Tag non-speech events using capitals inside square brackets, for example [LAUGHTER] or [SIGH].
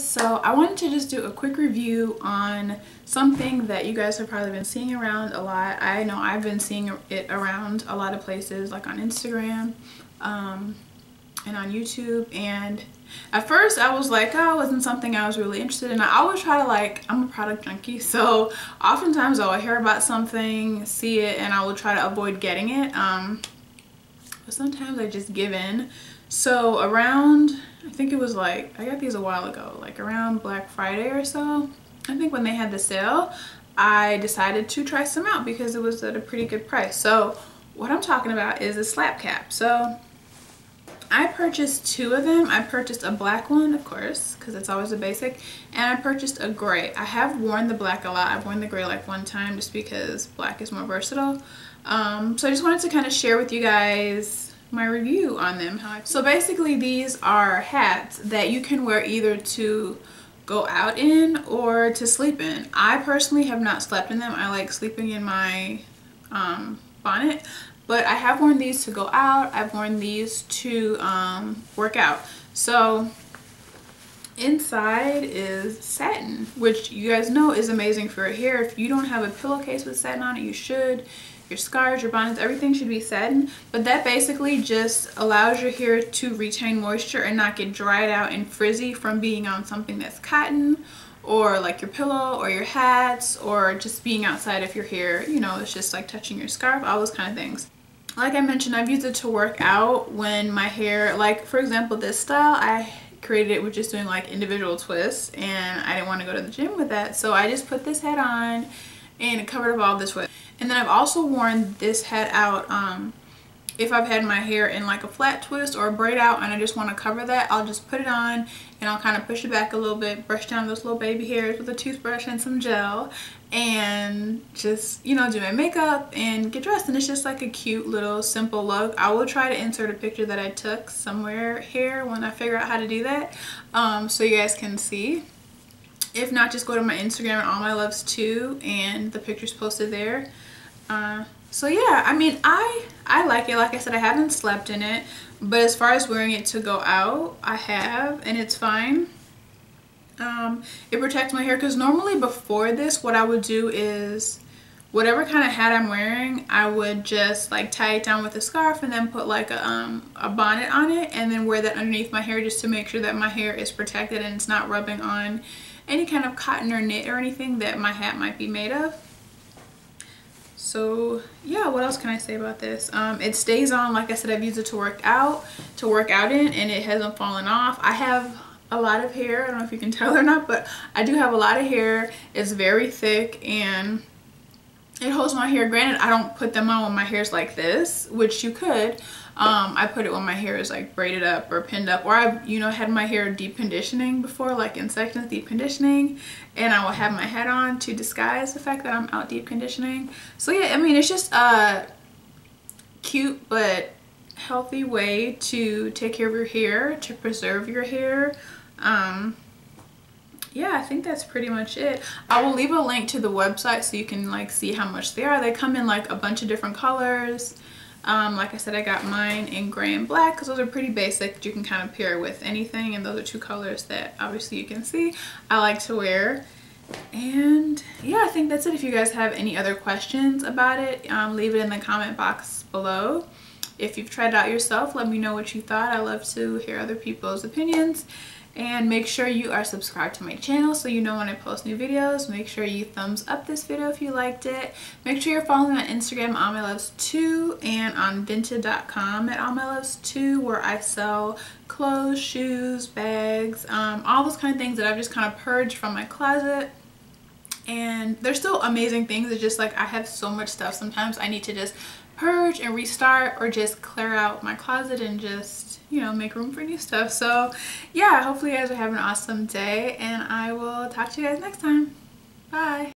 guys so I wanted to just do a quick review on something that you guys have probably been seeing around a lot. I know I've been seeing it around a lot of places like on Instagram um, and on YouTube and at first I was like oh it wasn't something I was really interested in. I always try to like I'm a product junkie [LAUGHS] so oftentimes I'll hear about something see it and I will try to avoid getting it um, but sometimes I just give in so around I think it was like, I got these a while ago, like around Black Friday or so. I think when they had the sale, I decided to try some out because it was at a pretty good price. So what I'm talking about is a slap cap. So I purchased two of them. I purchased a black one, of course, because it's always a basic, and I purchased a gray. I have worn the black a lot. I've worn the gray like one time just because black is more versatile. Um, so I just wanted to kind of share with you guys my review on them. So basically these are hats that you can wear either to go out in or to sleep in. I personally have not slept in them. I like sleeping in my um, bonnet but I have worn these to go out. I've worn these to um, work out. So inside is satin which you guys know is amazing for your hair. If you don't have a pillowcase with satin on it you should your scarves, your bonnets, everything should be satin. But that basically just allows your hair to retain moisture and not get dried out and frizzy from being on something that's cotton or like your pillow or your hats or just being outside if your hair, you know, it's just like touching your scarf, all those kind of things. Like I mentioned, I've used it to work out when my hair, like for example, this style, I created it with just doing like individual twists and I didn't want to go to the gym with that. So I just put this head on and covered up all this twist. And then I've also worn this head out um, if I've had my hair in like a flat twist or a braid out and I just want to cover that, I'll just put it on and I'll kind of push it back a little bit, brush down those little baby hairs with a toothbrush and some gel and just, you know, do my makeup and get dressed. And it's just like a cute little simple look. I will try to insert a picture that I took somewhere here when I figure out how to do that um, so you guys can see. If not, just go to my Instagram and all my loves too and the picture's posted there. Uh, so yeah, I mean, I I like it. Like I said, I haven't slept in it, but as far as wearing it to go out, I have, and it's fine. Um, it protects my hair because normally before this, what I would do is whatever kind of hat I'm wearing, I would just like tie it down with a scarf and then put like a, um, a bonnet on it and then wear that underneath my hair just to make sure that my hair is protected and it's not rubbing on any kind of cotton or knit or anything that my hat might be made of so yeah what else can i say about this? Um, it stays on. Like i said i've used it to work out to work out in and it hasn't fallen off. I have a lot of hair. I don't know if you can [LAUGHS] tell or not but i do have a lot of hair. It's very thick and it holds my hair. Granted i don't put them on when my hair's like this which you could. Um, I put it when my hair is like braided up or pinned up or I've you know had my hair deep conditioning before like in sections deep conditioning and I will have my head on to disguise the fact that I'm out deep conditioning. So yeah I mean it's just a cute but healthy way to take care of your hair to preserve your hair um, yeah i think that's pretty much it i will leave a link to the website so you can like see how much they are they come in like a bunch of different colors um, like I said, I got mine in gray and black because those are pretty basic. You can kind of pair with anything and those are two colors that obviously you can see I like to wear. And yeah, I think that's it. If you guys have any other questions about it, um, leave it in the comment box below. If you've tried it out yourself, let me know what you thought. I love to hear other people's opinions and make sure you are subscribed to my channel so you know when I post new videos. Make sure you thumbs up this video if you liked it. Make sure you're following me on Instagram allmyluvs2 and on vinted.com at allmyluvs2 where I sell clothes, shoes, bags, um, all those kind of things that I've just kind of purged from my closet and they're still amazing things it's just like I have so much stuff sometimes I need to just purge and restart or just clear out my closet and just you know, make room for new stuff. So yeah, hopefully you guys are having an awesome day and I will talk to you guys next time. Bye.